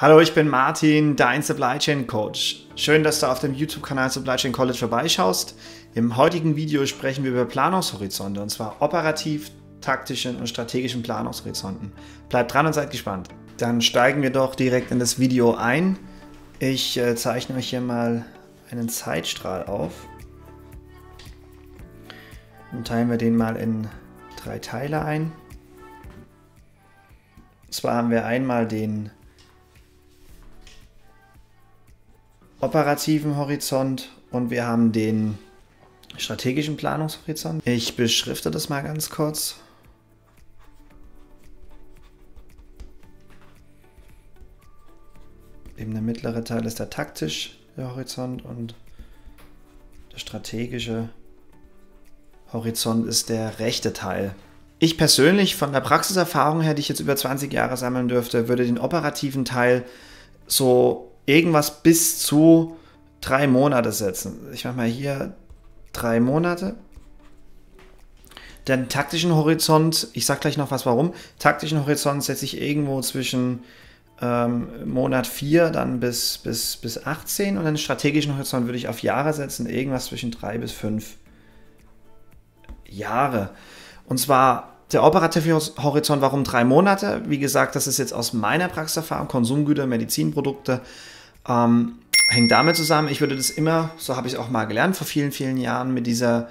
Hallo, ich bin Martin, dein Supply Chain Coach. Schön, dass du auf dem YouTube-Kanal Supply Chain College vorbeischaust. Im heutigen Video sprechen wir über Planungshorizonte und zwar operativ, taktischen und strategischen Planungshorizonten. Bleibt dran und seid gespannt. Dann steigen wir doch direkt in das Video ein. Ich äh, zeichne euch hier mal einen Zeitstrahl auf. Und teilen wir den mal in drei Teile ein. Und zwar haben wir einmal den operativen Horizont und wir haben den strategischen Planungshorizont. Ich beschrifte das mal ganz kurz. Eben der mittlere Teil ist der taktische Horizont und der strategische Horizont ist der rechte Teil. Ich persönlich von der Praxiserfahrung her, die ich jetzt über 20 Jahre sammeln dürfte, würde den operativen Teil so irgendwas bis zu drei Monate setzen. Ich mache mal hier drei Monate. Den taktischen Horizont, ich sage gleich noch was warum, taktischen Horizont setze ich irgendwo zwischen ähm, Monat 4 dann bis, bis, bis 18 und den strategischen Horizont würde ich auf Jahre setzen, irgendwas zwischen 3 bis 5 Jahre. Und zwar der operative Horizont, warum drei Monate? Wie gesagt, das ist jetzt aus meiner Praxiserfahrung, Konsumgüter, Medizinprodukte, ähm, hängt damit zusammen. Ich würde das immer, so habe ich auch mal gelernt vor vielen, vielen Jahren, mit dieser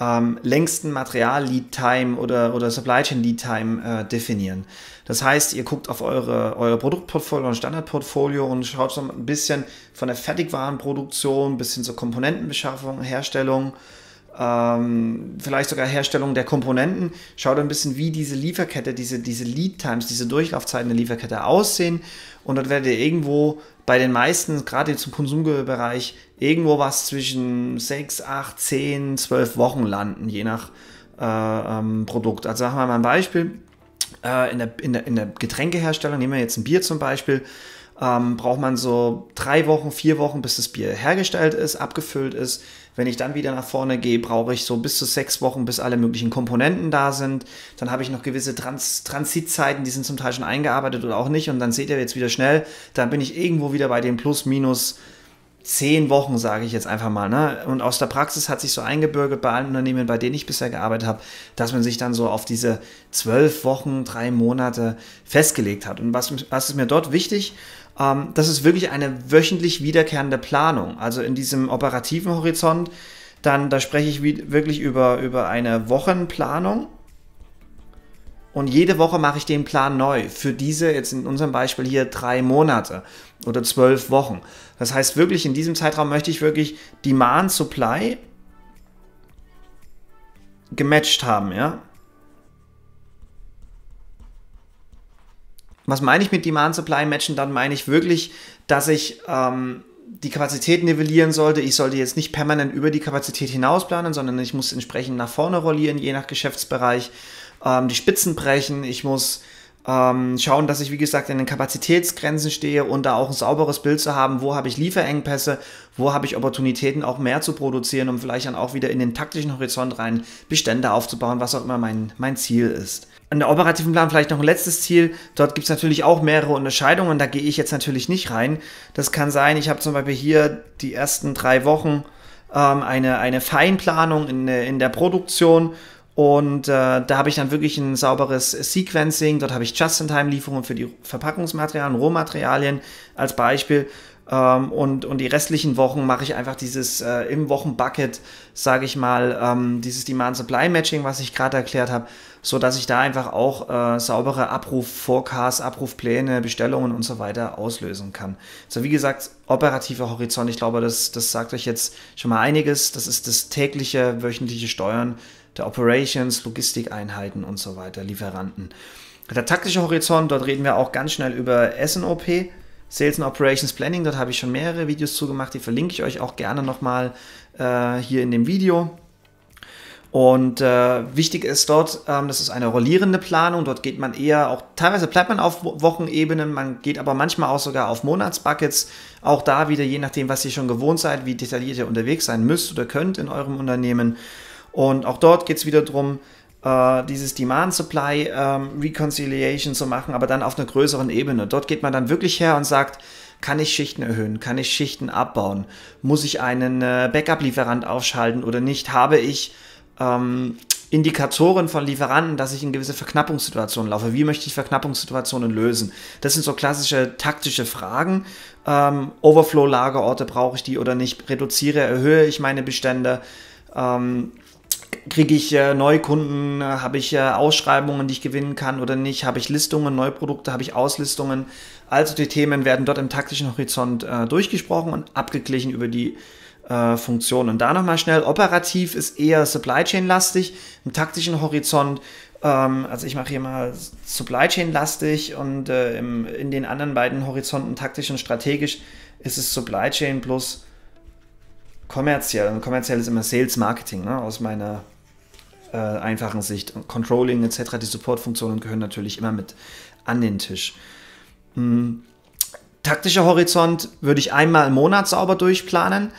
ähm, längsten Material-Lead-Time oder, oder Supply-Chain-Lead-Time äh, definieren. Das heißt, ihr guckt auf eure, eure Produktportfolio und Standardportfolio und schaut so ein bisschen von der Fertigwarenproduktion bis hin zur Komponentenbeschaffung, Herstellung, ähm, vielleicht sogar Herstellung der Komponenten. Schaut ein bisschen, wie diese Lieferkette, diese, diese Lead-Times, diese Durchlaufzeiten der Lieferkette aussehen. Und dort werdet ihr irgendwo bei den meisten, gerade zum Konsumbereich, irgendwo was zwischen 6, 8, 10, 12 Wochen landen, je nach äh, ähm, Produkt. Also sagen wir mal ein Beispiel. Äh, in, der, in, der, in der Getränkeherstellung, nehmen wir jetzt ein Bier zum Beispiel, ähm, braucht man so drei Wochen, vier Wochen, bis das Bier hergestellt ist, abgefüllt ist. Wenn ich dann wieder nach vorne gehe, brauche ich so bis zu sechs Wochen, bis alle möglichen Komponenten da sind. Dann habe ich noch gewisse Trans Transitzeiten, die sind zum Teil schon eingearbeitet oder auch nicht. Und dann seht ihr jetzt wieder schnell, dann bin ich irgendwo wieder bei den plus minus zehn Wochen, sage ich jetzt einfach mal. Ne? Und aus der Praxis hat sich so eingebürgert bei allen Unternehmen, bei denen ich bisher gearbeitet habe, dass man sich dann so auf diese zwölf Wochen, drei Monate festgelegt hat. Und was, was ist mir dort wichtig? Ähm, das ist wirklich eine wöchentlich wiederkehrende Planung. Also in diesem operativen Horizont, dann, da spreche ich wirklich über, über eine Wochenplanung. Und jede Woche mache ich den Plan neu. Für diese, jetzt in unserem Beispiel hier, drei Monate oder zwölf Wochen. Das heißt wirklich, in diesem Zeitraum möchte ich wirklich Demand Supply gematcht haben, ja. Was meine ich mit Demand Supply matchen? Dann meine ich wirklich, dass ich ähm, die Kapazität nivellieren sollte. Ich sollte jetzt nicht permanent über die Kapazität hinaus planen, sondern ich muss entsprechend nach vorne rollieren, je nach Geschäftsbereich, ähm, die Spitzen brechen. Ich muss ähm, schauen, dass ich, wie gesagt, in den Kapazitätsgrenzen stehe und da auch ein sauberes Bild zu haben, wo habe ich Lieferengpässe, wo habe ich Opportunitäten, auch mehr zu produzieren, um vielleicht dann auch wieder in den taktischen Horizont rein Bestände aufzubauen, was auch immer mein, mein Ziel ist. An der operativen Plan vielleicht noch ein letztes Ziel. Dort gibt es natürlich auch mehrere Unterscheidungen. Da gehe ich jetzt natürlich nicht rein. Das kann sein, ich habe zum Beispiel hier die ersten drei Wochen ähm, eine, eine Feinplanung in, in der Produktion und äh, da habe ich dann wirklich ein sauberes Sequencing. Dort habe ich Just-in-Time-Lieferungen für die Verpackungsmaterialien, Rohmaterialien als Beispiel. Ähm, und, und die restlichen Wochen mache ich einfach dieses äh, im Wochenbucket, sage ich mal, ähm, dieses Demand-Supply-Matching, was ich gerade erklärt habe, so dass ich da einfach auch äh, saubere Abruf-Forecasts, Abrufpläne, Bestellungen und so weiter auslösen kann. So wie gesagt, operativer Horizont, ich glaube, das, das sagt euch jetzt schon mal einiges. Das ist das tägliche, wöchentliche Steuern der Operations, Logistikeinheiten und so weiter, Lieferanten. Der taktische Horizont, dort reden wir auch ganz schnell über SNOP, Sales and Operations Planning. Dort habe ich schon mehrere Videos zugemacht, die verlinke ich euch auch gerne nochmal äh, hier in dem Video. Und äh, wichtig ist dort, ähm, das ist eine rollierende Planung. Dort geht man eher auch, teilweise bleibt man auf Wochenebenen, man geht aber manchmal auch sogar auf Monatsbuckets. Auch da wieder, je nachdem, was ihr schon gewohnt seid, wie detailliert ihr unterwegs sein müsst oder könnt in eurem Unternehmen. Und auch dort geht es wieder darum, äh, dieses Demand-Supply ähm, zu machen, aber dann auf einer größeren Ebene. Dort geht man dann wirklich her und sagt, kann ich Schichten erhöhen? Kann ich Schichten abbauen? Muss ich einen äh, Backup-Lieferant aufschalten oder nicht? Habe ich ähm, Indikatoren von Lieferanten, dass ich in gewisse Verknappungssituationen laufe? Wie möchte ich Verknappungssituationen lösen? Das sind so klassische taktische Fragen. Ähm, Overflow-Lagerorte brauche ich die oder nicht? Reduziere, erhöhe ich meine Bestände? Ähm, kriege ich äh, Neukunden, habe ich äh, Ausschreibungen, die ich gewinnen kann oder nicht, habe ich Listungen, Neuprodukte, habe ich Auslistungen. Also die Themen werden dort im taktischen Horizont äh, durchgesprochen und abgeglichen über die äh, Funktionen. Und da nochmal schnell, operativ ist eher Supply Chain lastig, im taktischen Horizont ähm, also ich mache hier mal Supply Chain lastig und äh, im, in den anderen beiden Horizonten taktisch und strategisch ist es Supply Chain plus kommerziell. Und kommerziell ist immer Sales Marketing, ne, aus meiner äh, einfachen Sicht. Und Controlling etc., die Supportfunktionen gehören natürlich immer mit an den Tisch. Hm. Taktischer Horizont würde ich einmal im Monat sauber durchplanen.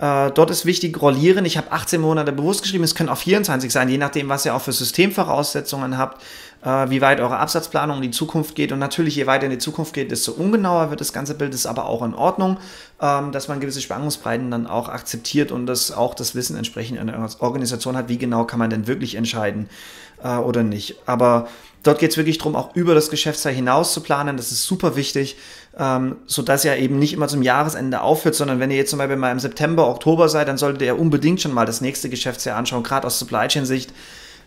Äh, dort ist wichtig, rollieren. Ich habe 18 Monate bewusst geschrieben, es können auch 24 sein, je nachdem, was ihr auch für Systemvoraussetzungen habt, wie weit eure Absatzplanung in die Zukunft geht. Und natürlich, je weiter in die Zukunft geht, desto ungenauer wird das ganze Bild, ist aber auch in Ordnung, ähm, dass man gewisse Spannungsbreiten dann auch akzeptiert und dass auch das Wissen entsprechend in der Organisation hat, wie genau kann man denn wirklich entscheiden äh, oder nicht. Aber dort geht es wirklich darum, auch über das Geschäftsjahr hinaus zu planen. Das ist super wichtig ähm, sodass er eben nicht immer zum Jahresende aufhört, sondern wenn ihr jetzt zum Beispiel mal im September, Oktober seid, dann solltet ihr unbedingt schon mal das nächste Geschäftsjahr anschauen, gerade aus Supply Chain Sicht.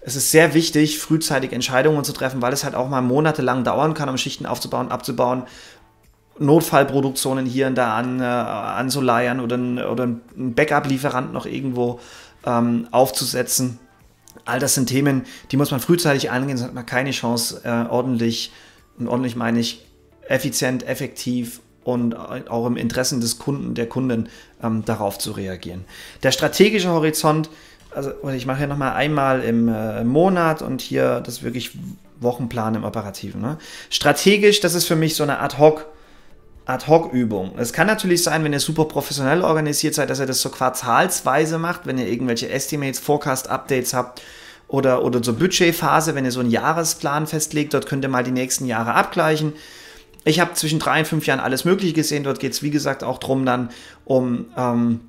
Es ist sehr wichtig, frühzeitig Entscheidungen zu treffen, weil es halt auch mal monatelang dauern kann, um Schichten aufzubauen, abzubauen Notfallproduktionen hier und da an, äh, anzuleiern oder, oder einen Backup-Lieferant noch irgendwo ähm, aufzusetzen. All das sind Themen, die muss man frühzeitig angehen, sonst hat man keine Chance, äh, ordentlich, und ordentlich meine ich, effizient, effektiv und auch im Interesse des Kunden, der Kunden ähm, darauf zu reagieren. Der strategische Horizont, also ich mache hier nochmal einmal im äh, Monat und hier das wirklich Wochenplan im Operativen. Ne? Strategisch, das ist für mich so eine Ad-Hoc- Ad-Hoc-Übung. Es kann natürlich sein, wenn ihr super professionell organisiert seid, dass ihr das so quartalsweise macht, wenn ihr irgendwelche Estimates, Forecast-Updates habt oder, oder zur Budgetphase, wenn ihr so einen Jahresplan festlegt, dort könnt ihr mal die nächsten Jahre abgleichen ich habe zwischen drei und fünf Jahren alles Mögliche gesehen. Dort geht es, wie gesagt, auch darum, dann um ähm,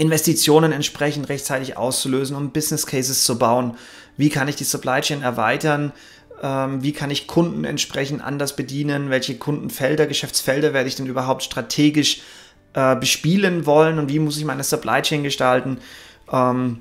Investitionen entsprechend rechtzeitig auszulösen, um Business Cases zu bauen. Wie kann ich die Supply Chain erweitern? Ähm, wie kann ich Kunden entsprechend anders bedienen? Welche Kundenfelder, Geschäftsfelder werde ich denn überhaupt strategisch äh, bespielen wollen? Und wie muss ich meine Supply Chain gestalten? Ähm,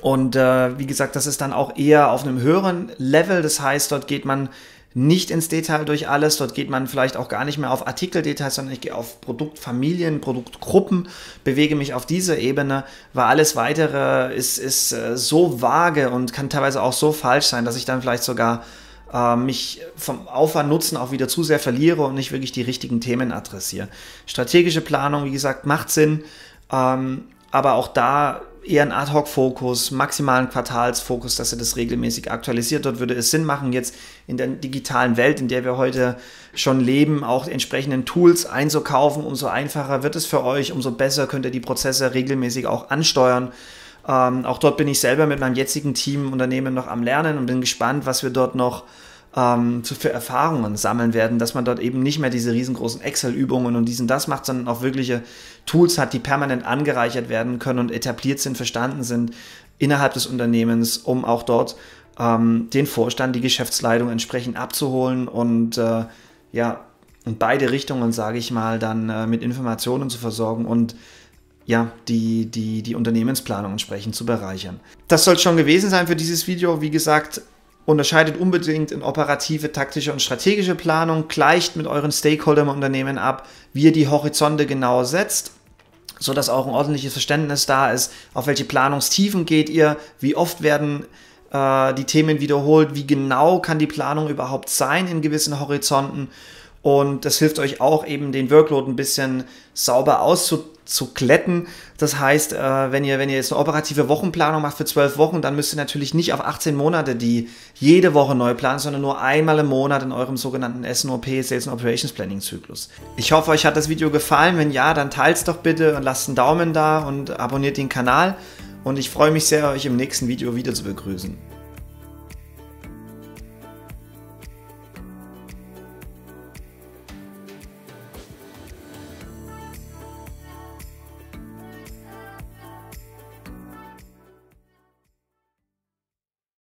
und äh, wie gesagt, das ist dann auch eher auf einem höheren Level. Das heißt, dort geht man nicht ins Detail durch alles. Dort geht man vielleicht auch gar nicht mehr auf Artikeldetails, sondern ich gehe auf Produktfamilien, Produktgruppen, bewege mich auf dieser Ebene, weil alles weitere ist, ist äh, so vage und kann teilweise auch so falsch sein, dass ich dann vielleicht sogar äh, mich vom Aufwand Nutzen auch wieder zu sehr verliere und nicht wirklich die richtigen Themen adressiere. Strategische Planung, wie gesagt, macht Sinn, ähm, aber auch da eher ein Ad-Hoc-Fokus, maximalen Quartalsfokus, dass er das regelmäßig aktualisiert. Dort würde es Sinn machen, jetzt in der digitalen Welt, in der wir heute schon leben, auch entsprechenden Tools einzukaufen. Umso einfacher wird es für euch, umso besser könnt ihr die Prozesse regelmäßig auch ansteuern. Ähm, auch dort bin ich selber mit meinem jetzigen Team Unternehmen noch am Lernen und bin gespannt, was wir dort noch ähm, für Erfahrungen sammeln werden, dass man dort eben nicht mehr diese riesengroßen Excel-Übungen und diesen das macht, sondern auch wirkliche Tools hat, die permanent angereichert werden können und etabliert sind, verstanden sind innerhalb des Unternehmens, um auch dort ähm, den Vorstand, die Geschäftsleitung entsprechend abzuholen und äh, ja, in beide Richtungen, sage ich mal, dann äh, mit Informationen zu versorgen und ja, die, die, die Unternehmensplanung entsprechend zu bereichern. Das soll schon gewesen sein für dieses Video. Wie gesagt, unterscheidet unbedingt in operative, taktische und strategische Planung, gleicht mit euren Stakeholdern im Unternehmen ab, wie ihr die Horizonte genau setzt, sodass auch ein ordentliches Verständnis da ist, auf welche Planungstiefen geht ihr, wie oft werden äh, die Themen wiederholt, wie genau kann die Planung überhaupt sein in gewissen Horizonten und das hilft euch auch eben den Workload ein bisschen sauber auszuprobieren zu glätten. Das heißt, äh, wenn, ihr, wenn ihr jetzt eine operative Wochenplanung macht für zwölf Wochen, dann müsst ihr natürlich nicht auf 18 Monate die jede Woche neu planen, sondern nur einmal im Monat in eurem sogenannten SNOP, Sales and Operations Planning Zyklus. Ich hoffe, euch hat das Video gefallen. Wenn ja, dann teilt es doch bitte und lasst einen Daumen da und abonniert den Kanal. Und ich freue mich sehr, euch im nächsten Video wieder zu begrüßen.